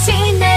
心で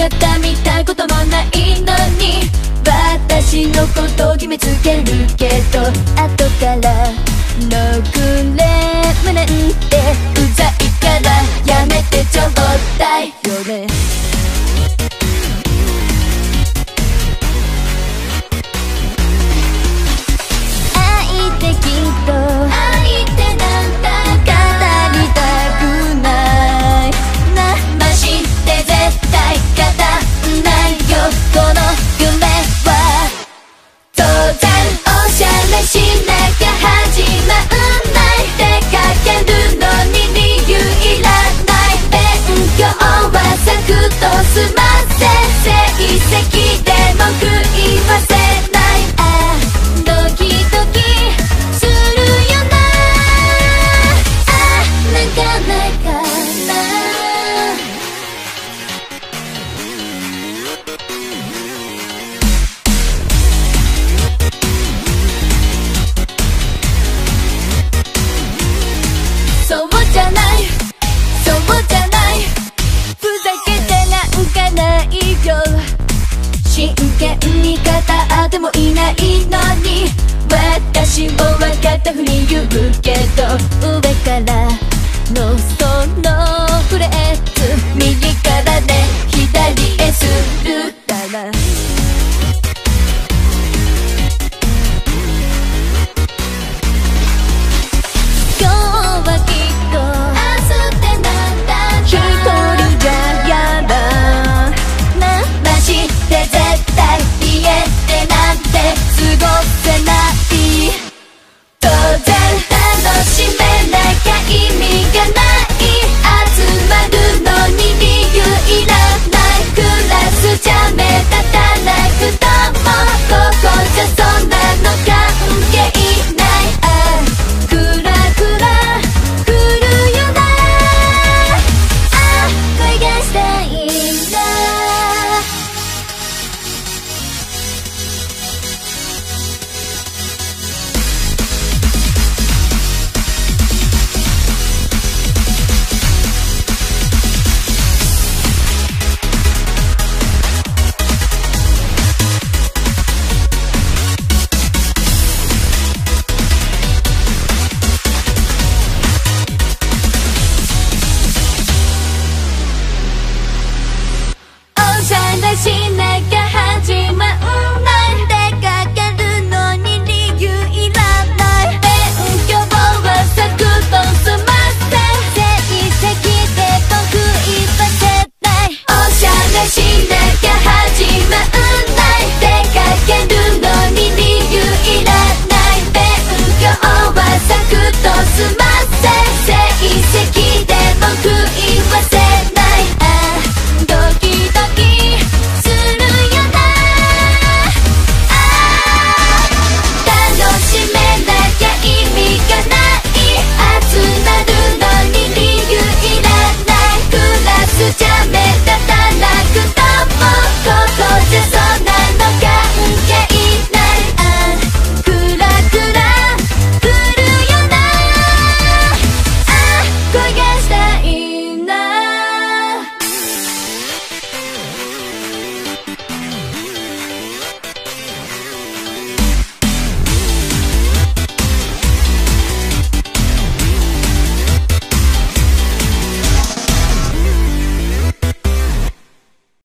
姿見たこともないのに私のこと決めつけるけど後からのクレームなんてうざいからやめてちょうだいよねいないのに私も分かったふり言うけど上からのそのフレーズ右からね左へするから。過ごせない。当然楽しめなきゃ意味